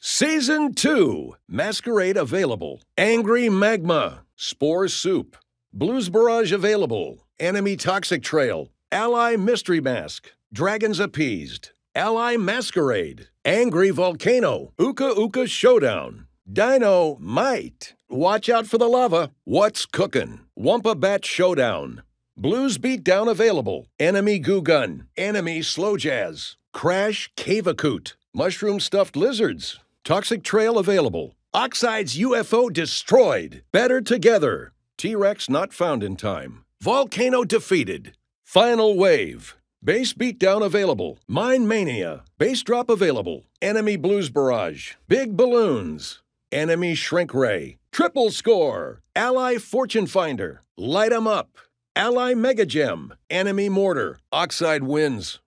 Season 2 Masquerade available. Angry Magma. Spore Soup. Blues Barrage available. Enemy Toxic Trail. Ally Mystery Mask. Dragons Appeased. Ally Masquerade. Angry Volcano. Uka Uka Showdown. Dino Might. Watch out for the lava. What's cookin'? Wumpa Bat Showdown. Blues Beatdown available. Enemy Goo Gun. Enemy Slow Jazz. Crash Cavacoot. Mushroom Stuffed Lizards. Toxic Trail available. Oxides UFO destroyed. Better together. T Rex not found in time. Volcano defeated. Final Wave. Base Beatdown available. Mine Mania. Base Drop available. Enemy Blues Barrage. Big Balloons. Enemy Shrink Ray. Triple Score. Ally Fortune Finder. Light 'em Up. Ally Mega Gem. Enemy Mortar. Oxide wins.